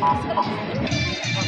あ、そう。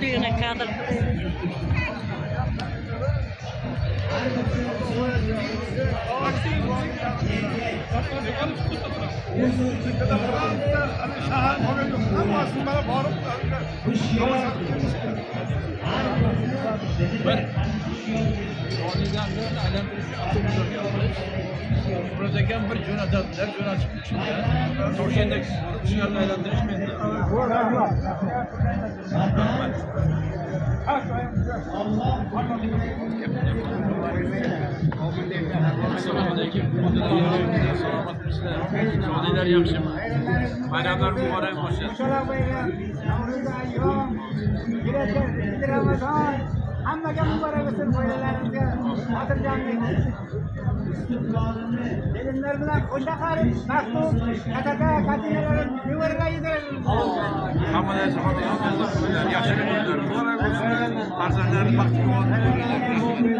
da yine kadar. Buradaki bir cüna dediler, cüna çıkmış ya. Toşendeki dışarıda eğlendirişmedi. Assalamu alaikum. Selamat misler. Saudiler yaxshi. Bayramlar muborak bo'lsin. Hammaga muborak bo'lsin oilalaringizga xotirjamlik kelinlar bilan qo'shni qarib maxsus kataka katinalar nevarlar yediradi Hammalari yaxshilik kunlar muborak bo'lsin. Farzandlar baxtli bo'lsin.